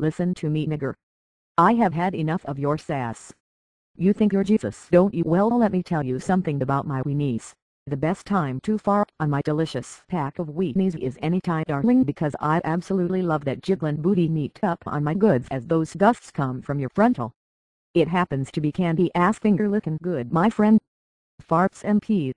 Listen to me nigger. I have had enough of your sass. You think you're Jesus don't you well let me tell you something about my weenies. The best time to fart on my delicious pack of weenies is any time, darling because I absolutely love that jiggling booty meat up on my goods as those gusts come from your frontal. It happens to be candy ass finger licking good my friend. Farts MP